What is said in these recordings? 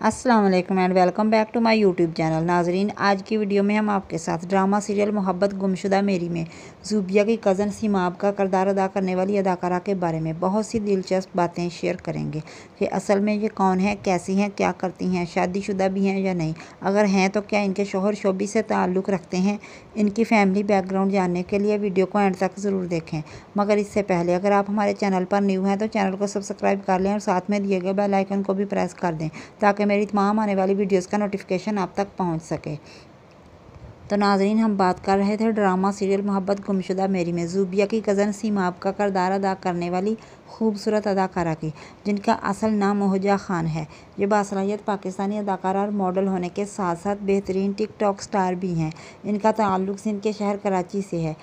अस्सलाम वालेकुम and welcome back to my YouTube channel नाजरीन आज की वीडियो में हम आपके साथ ड्रामा सीरियल मोहब्बत गुमशुदा मेरी में, जूबिया की कज़न सीमाब का करदार अदा करने वाली अदाकारा के बारे में बहुत सी दिलचस्प बातें शेयर करेंगे कि असल में ये कौन है, कैसी हैं, क्या करती हैं, शादीशुदा भी हैं या नहीं। अगर हैं तो क्या इनके शोहर शोबी से ताल्लुक़ रखते हैं? इनकी फैमिली बैकग्राउंड जानने के लिए वीडियो को एंड तक ज़रूर देखें। मगर इससे पहले अगर आप हमारे चैनल पर न्यू हैं तो चैनल को सब्सक्राइब कर लें और साथ में दिए गए बेल आइकन को भी प्रेस कर दें, ताकि मेरी तमाम आने वाली वीडियोस का नोटिफिकेशन आप तक पहुँच सके। तो नाजरीन, हम बात कर रहे थे ड्रामा सीरियल मोहब्बत गुमशुदा मेरी में, जूबिया की कज़न सीमाब का करदार अदा करने वाली खूबसूरत अदाकारा की, जिनका असल नाम मोहजा खान है ये बासलाहियत पाकिस्तानी अदाकारा और मॉडल होने के साथ साथ बेहतरीन टिकटॉक स्टार भी हैं। इनका ताल्लुक सिंध के शहर कराची से है।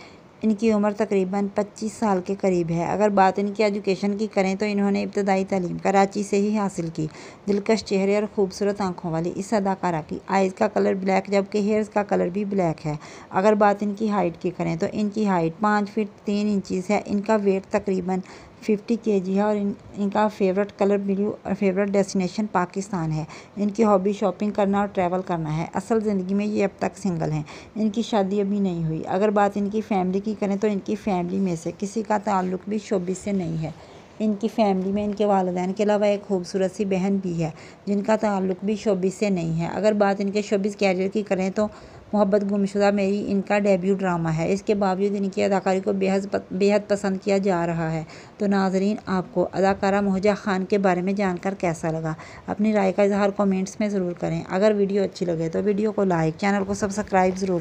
इनकी उम्र तकरीबन 25 साल के करीब है। अगर बात इनकी एजुकेशन की करें तो इन्होंने इब्तदाई तलीम कराची से ही हासिल की। दिलकश चेहरे और खूबसूरत आँखों वाली इस अदाकारा की आइज़ का कलर ब्लैक, जबकि हेयर्स का कलर भी ब्लैक है। अगर बात इनकी हाइट की करें तो इनकी हाइट पाँच फिट तीन इंचज़ है। इनका वेट तकरीबन फिफ्टी के जी है और इन, इनका फेवरेट कलर ब्लू और फेवरेट डेस्टिनेशन पाकिस्तान है। इनकी हॉबी शॉपिंग करना और ट्रैवल करना है। असल ज़िंदगी में ये अब तक सिंगल हैं। इनकी शादी अभी नहीं हुई। अगर बात इनकी फैमिली की करें तो इनकी फैमिली में से किसी का ताल्लुक भी शोबिस से नहीं है। इनकी फैमिली में इनके वालदेन के अलावा एक खूबसूरत सी बहन भी है, जिनका ताल्लुक भी शोबिस से नहीं है। अगर बात इनके शोबिस कैरियर की करें तो मोहब्बत गुमशुदा मेरी इनका डेब्यू ड्रामा है। इसके बावजूद इनकी अदाकारी को बेहद बेहद पसंद किया जा रहा है। तो नाजरीन, आपको अदाकारा मोहजा खान के बारे में जानकर कैसा लगा? अपनी राय का इजहार कमेंट्स में ज़रूर करें। अगर वीडियो अच्छी लगे तो वीडियो को लाइक, चैनल को सब्सक्राइब ज़रूर